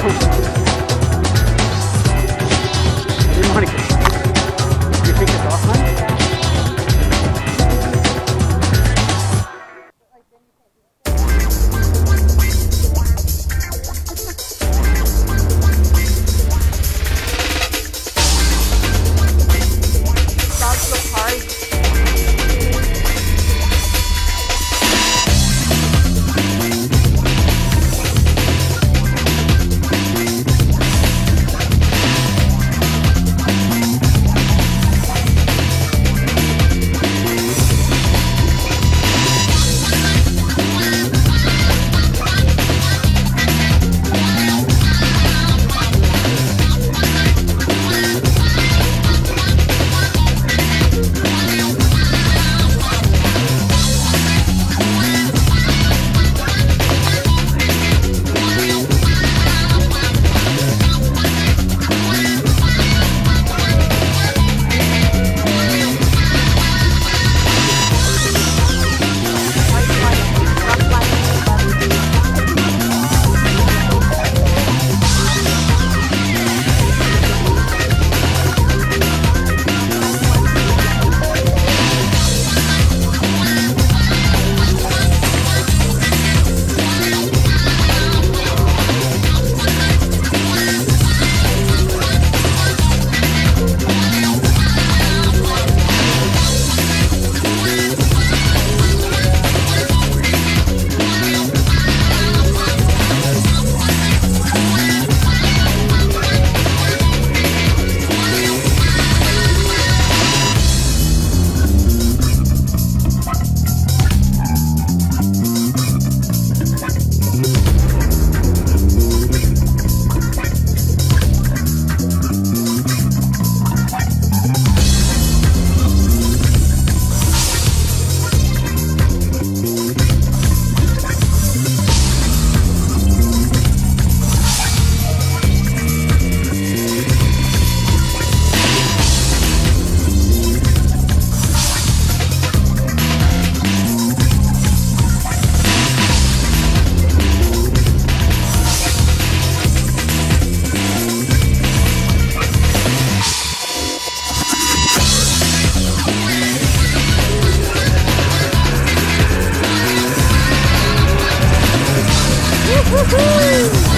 Cool. Woohoo!